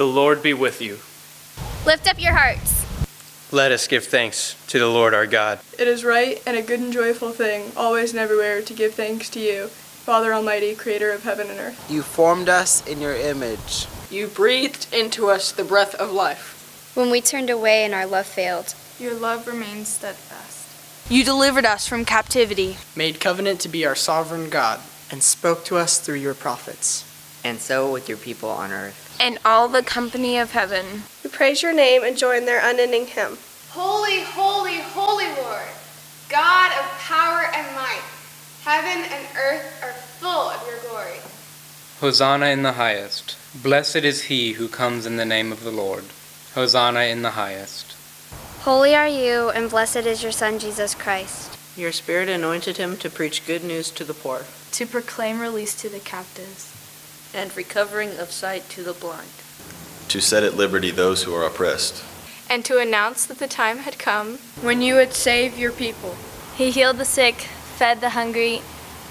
The Lord be with you. Lift up your hearts. Let us give thanks to the Lord our God. It is right and a good and joyful thing, always and everywhere, to give thanks to you, Father Almighty, creator of heaven and earth. You formed us in your image. You breathed into us the breath of life. When we turned away and our love failed, your love remains steadfast. You delivered us from captivity, made covenant to be our sovereign God, and spoke to us through your prophets. And so with your people on earth. And all the company of heaven. We praise your name and join their unending hymn. Holy, holy, holy Lord, God of power and might, heaven and earth are full of your glory. Hosanna in the highest. Blessed is he who comes in the name of the Lord. Hosanna in the highest. Holy are you, and blessed is your Son, Jesus Christ. Your Spirit anointed him to preach good news to the poor, to proclaim release to the captives, and recovering of sight to the blind, to set at liberty those who are oppressed, and to announce that the time had come when you would save your people. He healed the sick, fed the hungry,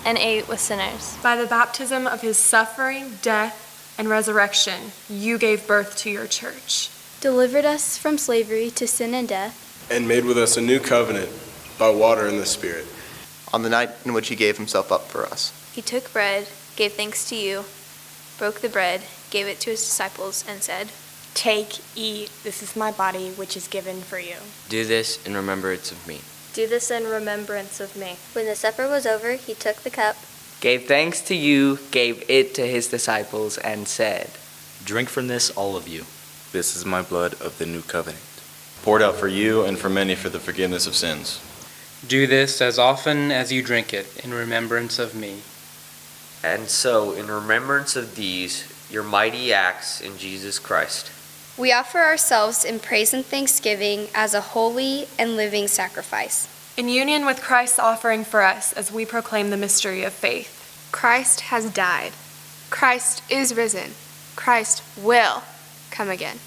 and ate with sinners. By the baptism of his suffering, death, and resurrection, you gave birth to your church delivered us from slavery to sin and death, and made with us a new covenant by water and the Spirit. On the night in which he gave himself up for us, he took bread, gave thanks to you, broke the bread, gave it to his disciples, and said, Take, eat, this is my body, which is given for you. Do this in remembrance of me. Do this in remembrance of me. When the supper was over, he took the cup, gave thanks to you, gave it to his disciples, and said, Drink from this, all of you. This is my blood of the new covenant, poured out for you and for many for the forgiveness of sins. Do this as often as you drink it in remembrance of me. And so, in remembrance of these, your mighty acts in Jesus Christ, we offer ourselves in praise and thanksgiving as a holy and living sacrifice. In union with Christ's offering for us as we proclaim the mystery of faith. Christ has died. Christ is risen. Christ will come again.